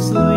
slow.